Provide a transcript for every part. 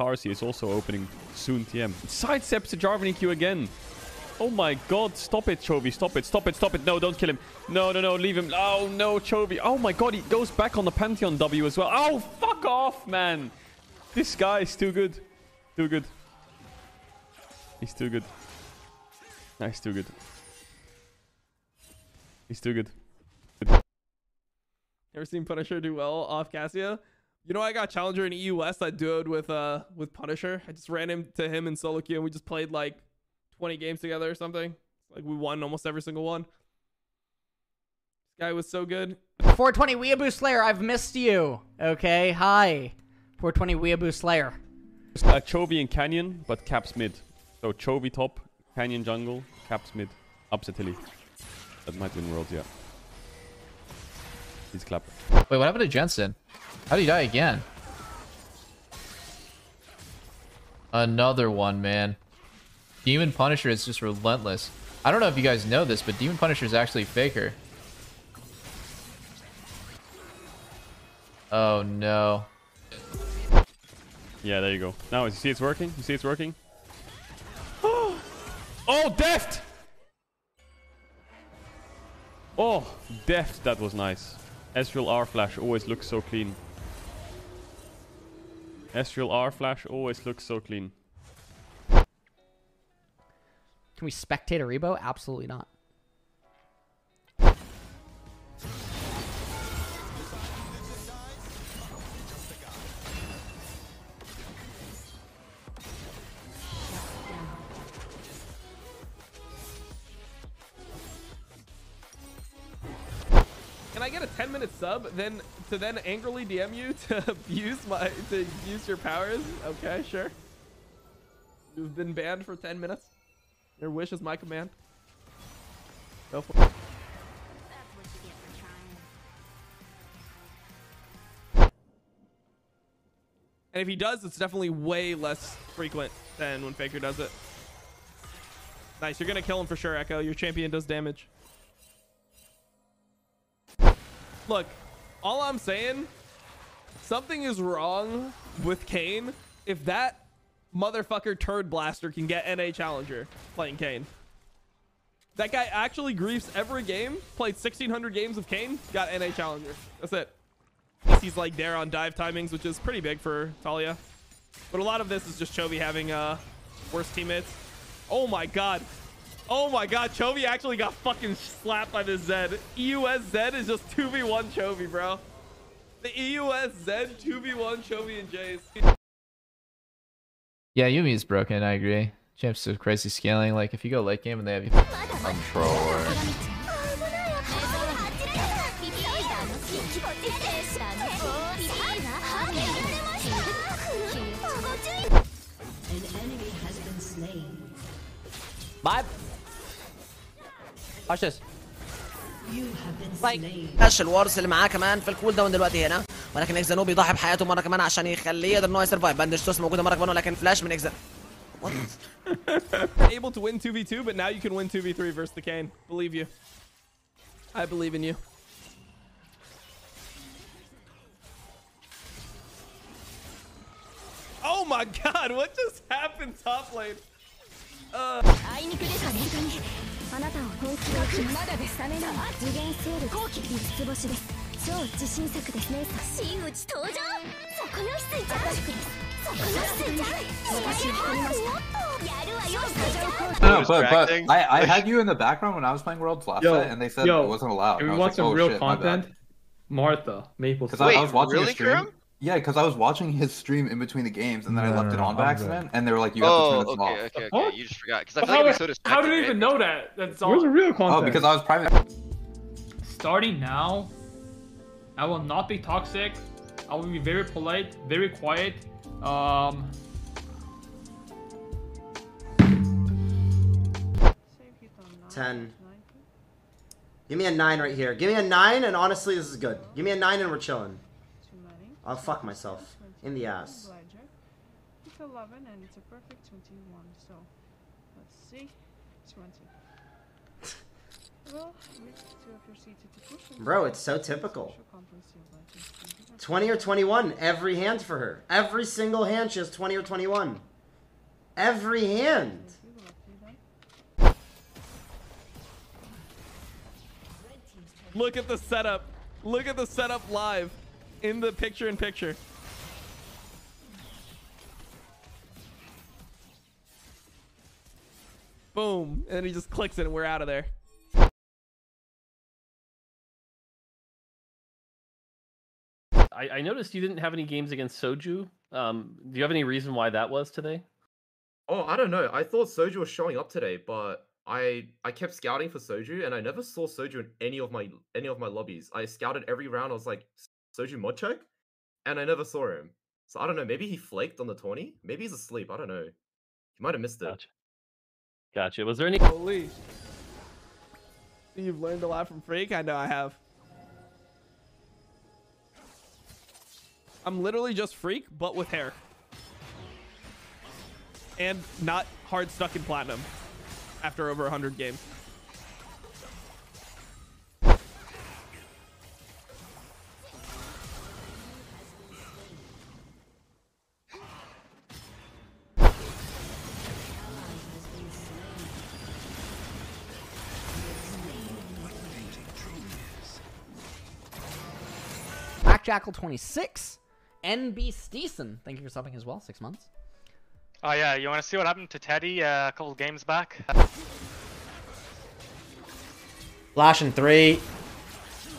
Carsey is also opening soon TM. Sidesteps to Jarvan EQ again. Oh my god, stop it, Chovy. Stop it, stop it, stop it. No, don't kill him. No, no, no, leave him. Oh no, Chovy. Oh my god, he goes back on the Pantheon W as well. Oh, fuck off, man. This guy is too good. Too good. He's too good. He's too good. He's too good. Ever seen Punisher do well off Cassia? You know, I got Challenger in EU West. I duoed with uh with Punisher. I just ran him to him in solo queue, and we just played like 20 games together or something. Like we won almost every single one. This guy was so good. 420 Weeaboo Slayer, I've missed you. Okay, hi. 420 Weeaboo Slayer. Uh, Chovy and Canyon, but Caps mid. So Chovy top, Canyon jungle, Caps mid. Upset Hilly. That might win worlds, yeah. He's clap. Wait, what happened to Jensen? How did he die again? Another one, man. Demon Punisher is just relentless. I don't know if you guys know this, but Demon Punisher is actually Faker. Oh no. Yeah, there you go. Now, you see it's working? You see it's working? oh, deft! Oh, deft. That was nice. Ezreal R flash always looks so clean. Ezreal R flash always looks so clean. Can we spectate a Rebo? Absolutely not. Can I get a 10 minute sub then to then angrily DM you to use my to use your powers? Okay, sure. You've been banned for 10 minutes. Your wish is my command. Go for it. And if he does, it's definitely way less frequent than when Faker does it. Nice, you're gonna kill him for sure, Echo. Your champion does damage. Look, all I'm saying, something is wrong with Kayn if that motherfucker turd blaster can get NA Challenger playing Kayn. That guy actually griefs every game, played 1600 games of Kayn, got NA Challenger. That's it. He's like there on dive timings, which is pretty big for Taliyah. But a lot of this is just Chovy having uh, worse teammates. Oh my god. Oh my god, Chovy actually got fucking slapped by the Zed. EUS Zed is just 2v1 Chovy, bro. The EUS Zed 2v1 Chovy and Jace. Yeah, Yuumi is broken, I agree. Champs are crazy scaling. Like, if you go late game and they have you... Controller. Bye. Watch this. فش الورث اللي معاه كمان في الكول داون دلوقتي هنا ولكن اكزانو بيضحي بحياته مرة كمان عشان يخليه يقدر إن هو يسرفايف باندج توس موجودة مرة كمان ولكن فلاش من اكزان Able to win 2v2, but now you can win 2v3 versus the Kane. Believe you. I believe in you. Oh my god, what just happened top lane? Uh, あいにくですアメリカにあなたを本気でまだですダメな次元セール後期五つ星です超自信作ですね真打ち登場そこの翡翠ちゃん私ですそこの翡翠ちゃん私を取りましたやるわよ翡翠ちゃん No, but, but I, I had you in the background when I was playing Worlds last Yo, night, and they said yo, it wasn't allowed. If And I we was want like, some oh, real shit, my bad. content, Martha, Maple Because Syrup. I, I was watching really, his stream. Kiram? Yeah, because I was watching his stream in between the games, and then I left it No, on by I'm accident, and they were like, "You have Oh, to turn this okay, off." okay, okay. What? You just forgot because I feel How, like it'd be so how did you even know that? That's all. Where's the real content? Oh, because I was private. Starting now, I will not be toxic. I will be very polite, very quiet. Um, Ten. Give me a nine right here. Give me a nine, and honestly, this is good. Give me a nine, and we're chilling. I'll fuck myself in the ass. It's 11 and it's a perfect 21. So let's see. 20. Well, risk two of your seated to push and Bro, it's so typical. special competency of legends. 20 or 21 every hand for her. Every single hand she has 20 or 21. Every hand. You will update that. Look at the setup. Look at the setup live in the picture in picture. Boom. And then he just clicks it and we're out of there. I, I noticed you didn't have any games against Soju. Um, do you have any reason why that was today? Oh, I don't know. I thought Soju was showing up today, but I I kept scouting for Soju, and I never saw Soju in any of my any of my lobbies. I scouted every round. I was like, Soju mod check, and I never saw him. So I don't know. Maybe he flaked on the twenty. Maybe he's asleep. I don't know. He might have missed it. Gotcha. Gotcha. Was there any? Holy. You've learned a lot from Freak? I know I have. I'm literally just Freak, but with hair. And not hard stuck in platinum after over 100 games. Black Jackal 26. NB Steeson. Thank you for stopping as well. Six months. Oh yeah, you want to see what happened to Teddy uh, a couple games back? Flash in three.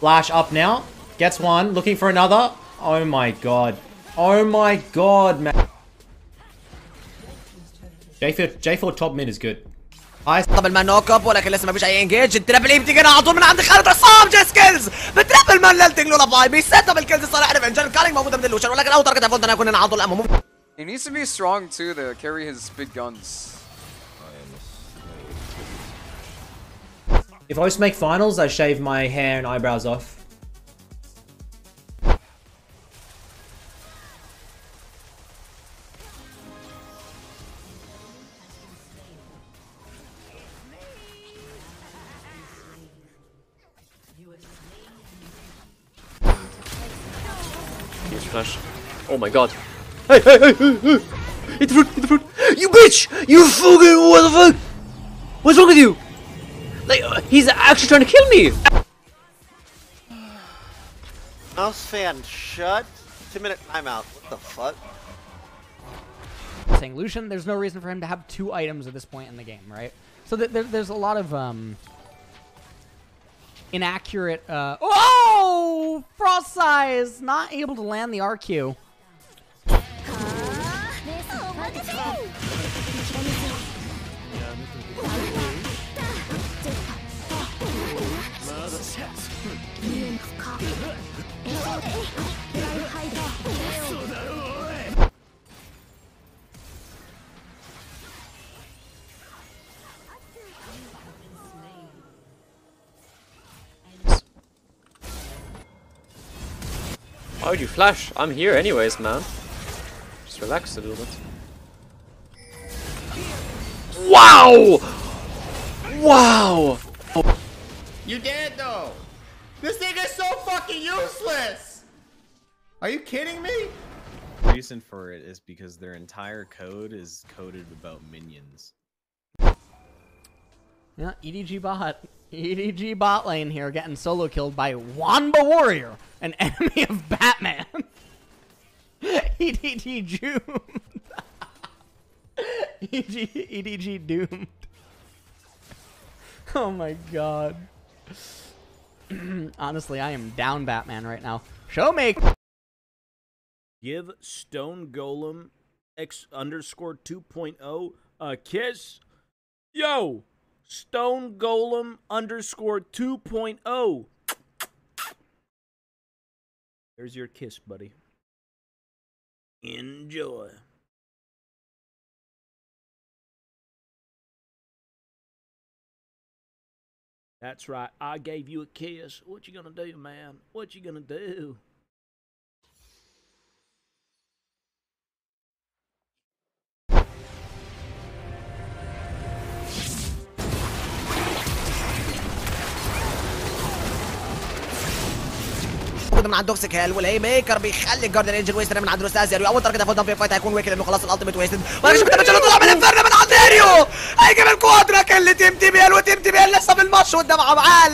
Flash up now. Gets one. Looking for another. Oh my god. Oh my god, man. J4, J4 top mid is good. Highest قبل ما نوك اب ولكن لسه ما فيش أي انجيج الترابل بتيجي على طول من عند خالد عصام. جي سكيلز بترابل من ليلتنج لولا باي بيست اب الكيلز الصراحه ريفنجر كارينج موجودة من اللوشن ولكن أول تارجت هيفولد يكون على طول امامه He needs to be strong too to carry his big guns. If I was to make finals, I shave my hair and eyebrows off. Flash. Oh my god. Hey, hey, hey, hey, hey! Hit the fruit, hit the fruit! You bitch! You fucking what the fuck? What's wrong with you? Like, uh, he's actually trying to kill me! Mouse fan, shut. Two minute timeout. What the fuck? Saying Lucian, there's no reason for him to have two items at this point in the game, right? So th- there, there's a lot of um, inaccurate. Uh, oh, Frost Size not able to land the RQ. Why would you flash? I'm here anyways, man. Just relax a little bit. Wow! Wow! You did it though. This thing is so fucking useless. Are you kidding me? reason for it is because their entire code is coded about minions. Yeah, EDG bot. EDG bot lane here getting solo killed by Wamba Warrior, an enemy of Batman. EDG doomed. EDG, EDG doomed. Oh my god. Honestly, I am down Batman right now. Show me. Give Stone Golem X underscore 2.0 a kiss. Yo, Stone Golem underscore 2.0. There's your kiss, buddy. Enjoy. That's right. I gave you a kiss. What you gonna do, man? What you gonna do? موجوده من عند توكسيك هيل والهي ميكر بيخلي الجاردن إنجل ويستر من عند الاستاذ ياريو أول تارجت هياخدها في فايت. هيكون ويكل لأنه خلاص الألتيميت ويستد ولكن شوف كده طلع من الانفيرن من عند ياريو هيجيب الكوادرا كل تيم تي بي ال وتيم تي بي ال لسه في الماتش والدمعه معاه